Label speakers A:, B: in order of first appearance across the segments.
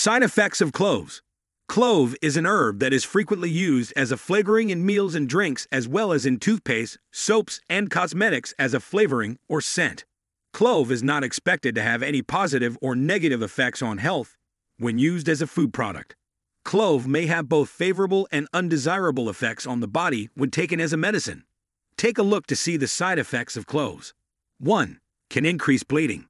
A: Side effects of cloves. Clove is an herb that is frequently used as a flavoring in meals and drinks, as well as in toothpaste, soaps, and cosmetics as a flavoring or scent. Clove is not expected to have any positive or negative effects on health when used as a food product. Clove may have both favorable and undesirable effects on the body when taken as a medicine. Take a look to see the side effects of cloves. 1. Can increase bleeding.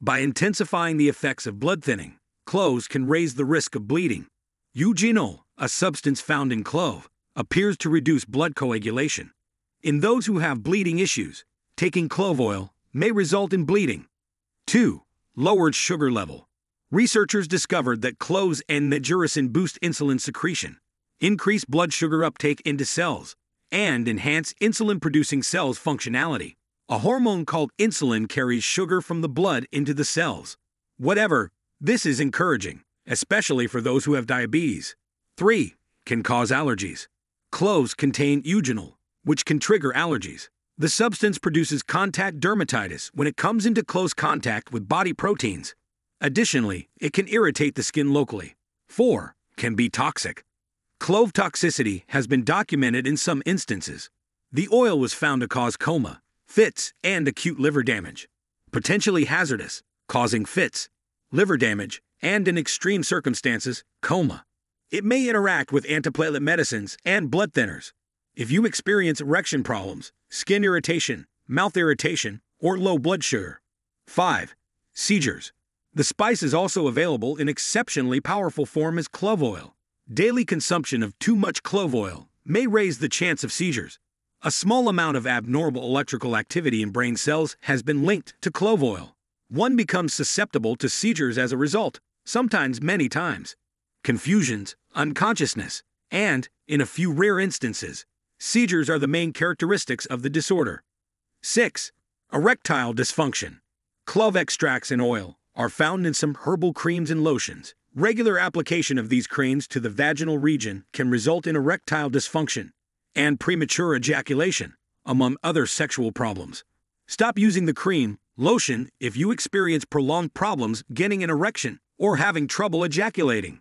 A: By intensifying the effects of blood thinning, cloves can raise the risk of bleeding. Eugenol, a substance found in clove, appears to reduce blood coagulation. In those who have bleeding issues, taking clove oil may result in bleeding. 2. Lowered sugar level. Researchers discovered that cloves and nigericin boost insulin secretion, increase blood sugar uptake into cells, and enhance insulin producing cells' functionality. A hormone called insulin carries sugar from the blood into the cells. Whatever, this is encouraging, especially for those who have diabetes. 3. Can cause allergies. Cloves contain eugenol, which can trigger allergies. The substance produces contact dermatitis when it comes into close contact with body proteins. Additionally, it can irritate the skin locally. 4. Can be toxic. Clove toxicity has been documented in some instances. The oil was found to cause coma, fits, and acute liver damage. Potentially hazardous, causing fits, liver damage, and in extreme circumstances, coma. It may interact with antiplatelet medicines and blood thinners. If you experience erection problems, skin irritation, mouth irritation, or low blood sugar. 5. Seizures. The spice is also available in exceptionally powerful form as clove oil. Daily consumption of too much clove oil may raise the chance of seizures. A small amount of abnormal electrical activity in brain cells has been linked to clove oil. One becomes susceptible to seizures as a result, sometimes many times. Confusions, unconsciousness, and, in a few rare instances, seizures are the main characteristics of the disorder. 6. Erectile dysfunction. Clove extracts and oil are found in some herbal creams and lotions. Regular application of these creams to the vaginal region can result in erectile dysfunction and premature ejaculation, among other sexual problems. Stop using the cream, lotion, if you experience prolonged problems getting an erection or having trouble ejaculating.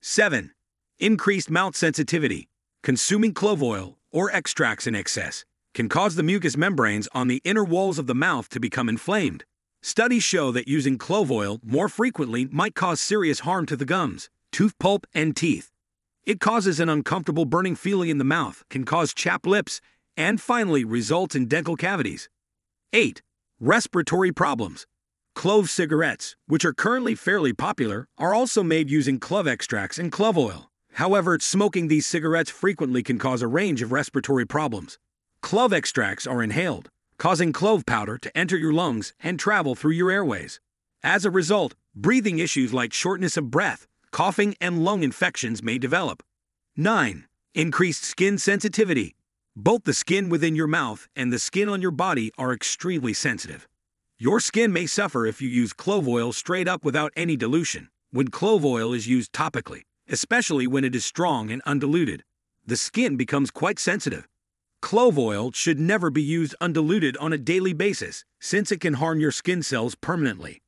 A: 7. Increased mouth sensitivity. Consuming clove oil or extracts in excess can cause the mucous membranes on the inner walls of the mouth to become inflamed. Studies show that using clove oil more frequently might cause serious harm to the gums, tooth pulp, and teeth. It causes an uncomfortable burning feeling in the mouth, can cause chapped lips, and finally results in dental cavities. 8. Respiratory problems. Clove cigarettes, which are currently fairly popular, are also made using clove extracts and clove oil. However, smoking these cigarettes frequently can cause a range of respiratory problems. Clove extracts are inhaled, causing clove powder to enter your lungs and travel through your airways. As a result, breathing issues like shortness of breath, coughing, and lung infections may develop. 9. Increased skin sensitivity. Both the skin within your mouth and the skin on your body are extremely sensitive. Your skin may suffer if you use clove oil straight up without any dilution, when clove oil is used topically, especially when it is strong and undiluted. The skin becomes quite sensitive. Clove oil should never be used undiluted on a daily basis, since it can harm your skin cells permanently.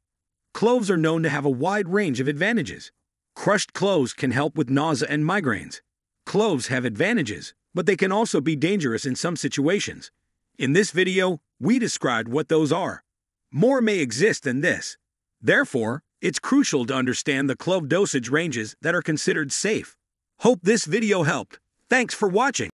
A: Cloves are known to have a wide range of advantages. Crushed cloves can help with nausea and migraines. Cloves have advantages, but they can also be dangerous in some situations. In this video, we described what those are. More may exist than this. Therefore, it's crucial to understand the clove dosage ranges that are considered safe. Hope this video helped. Thanks for watching.